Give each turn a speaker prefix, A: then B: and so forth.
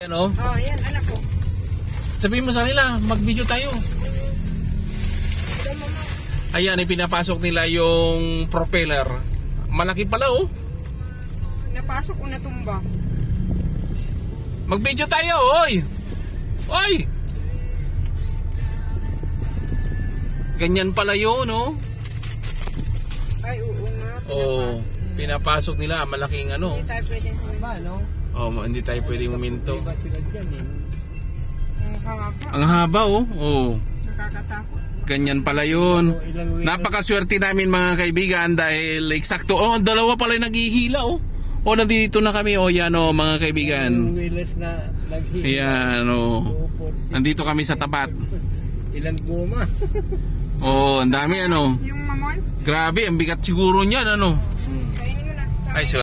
A: Ano?
B: Oh, yan, anak ko.
A: Sabihin mo sa nila, mag-video tayo. Ayan, ipinapasok nila yung propeller. Malaki pala oh.
B: Napasok o natumba?
A: Mag-video tayo, oy! Oy! Ganyan pala yun, oh.
B: Ay, oo nga.
A: Oh, pinapasok nila, malaking ano.
B: Hindi tayo pwedeng huminto.
C: No?
A: Oh, hindi tayo pwedeng uminto.
C: Iba sila dyan eh.
B: Ang haba.
A: Oh. Oh,
B: Nakakatakot.
A: ganyan pala yun.
C: Ilang
A: Napakaswerte namin mga kaibigan dahil eksakto, oh, ang dalawa pala yung naghihila, oh. Oh, nandito na kami, oh, yan, oh, mga kaibigan.
C: ilang wheelers na naghihila.
A: Yan, oh.
C: Four, six,
A: Nandito kami sa tapat.
C: Ilang goma.
A: Oh, ang dami, ano.
B: Yung mamon,
A: Grabe, ang bigat siguro niyan, ano.
B: kainin mo na.
A: Ay, sorry.